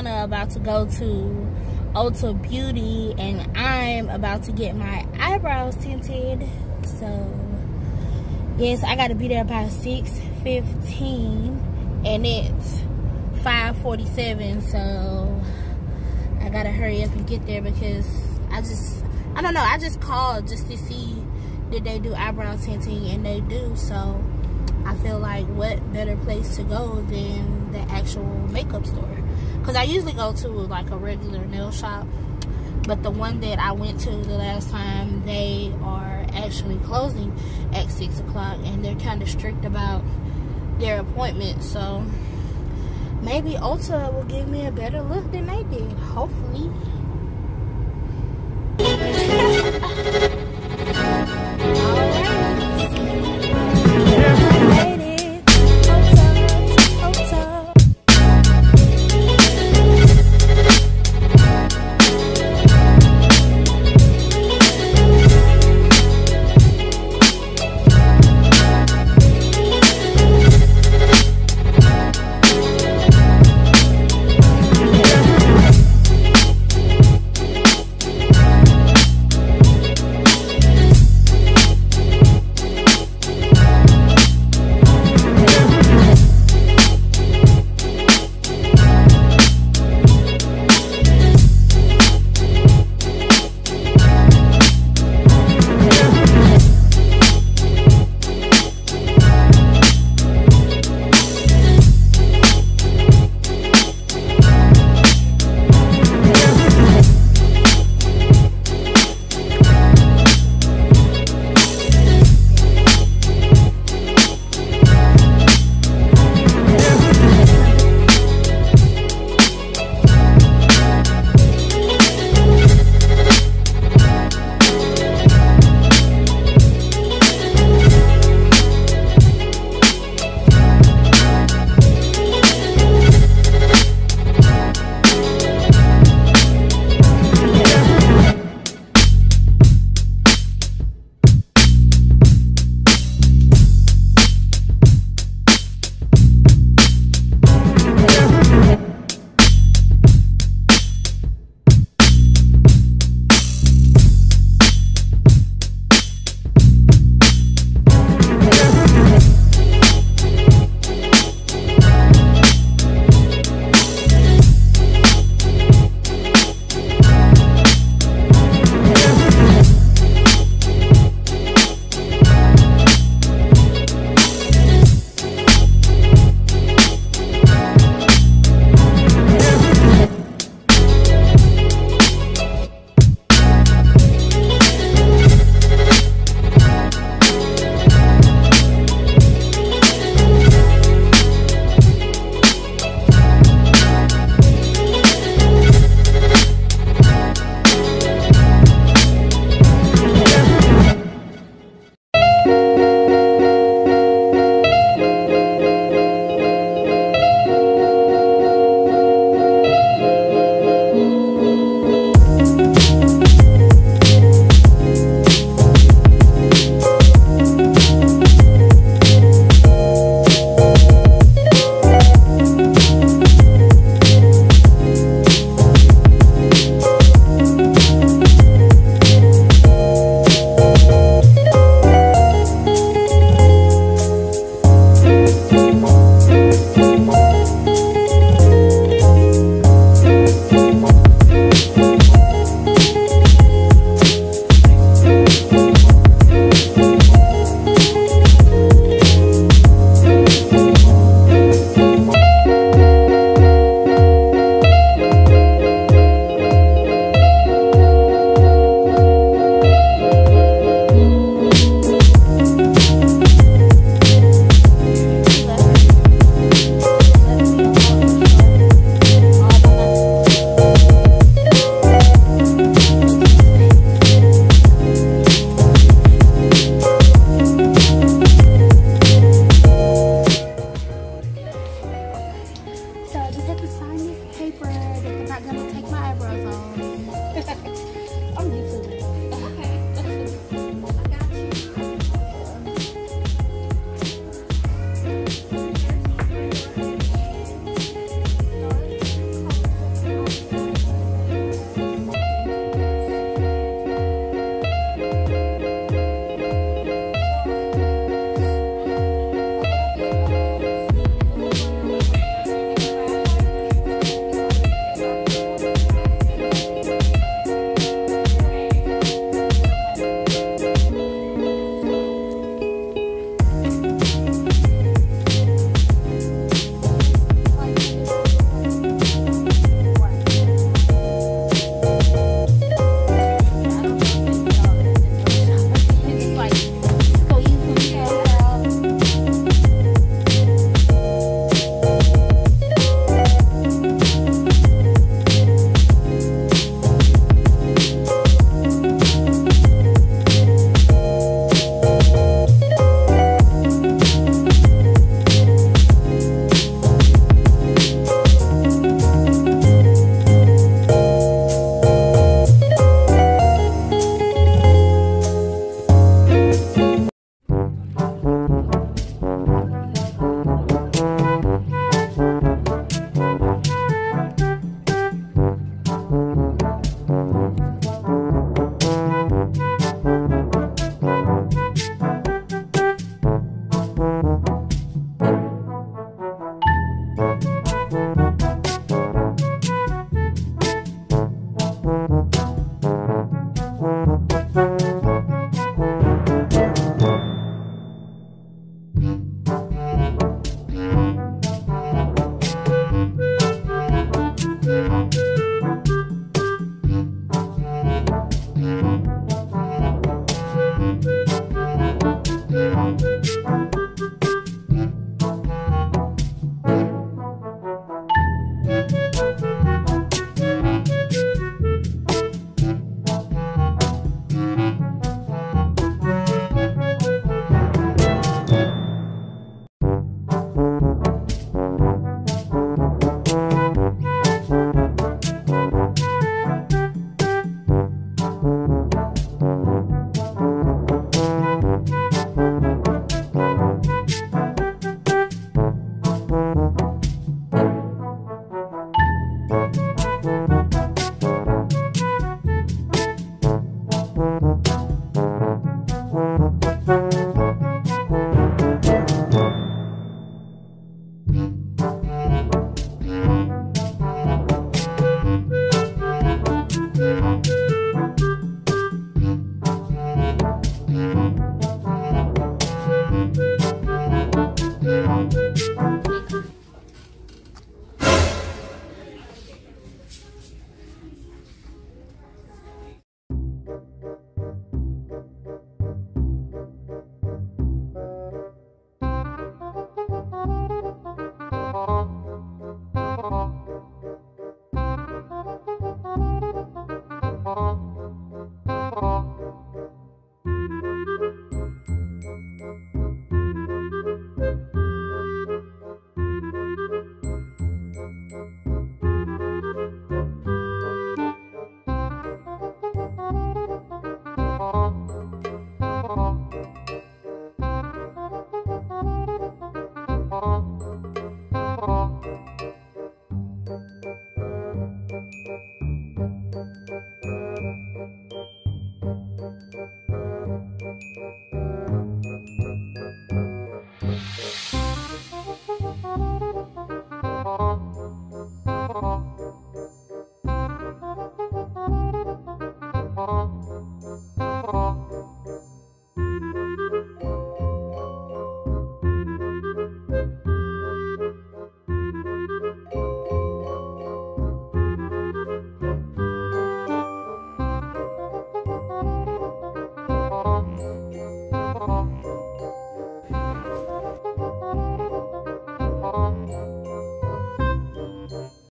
Hannah about to go to Ulta Beauty and I'm about to get my eyebrows tinted. So, yes, I got to be there by 6.15 and it's 5.47. So, I got to hurry up and get there because I just, I don't know, I just called just to see did they do eyebrow tinting and they do. So, I feel like what better place to go than the actual makeup store. Because I usually go to like a regular nail shop. But the one that I went to the last time, they are actually closing at 6 o'clock. And they're kind of strict about their appointments. So maybe Ulta will give me a better look than they did. Hopefully. paper. They're not gonna take my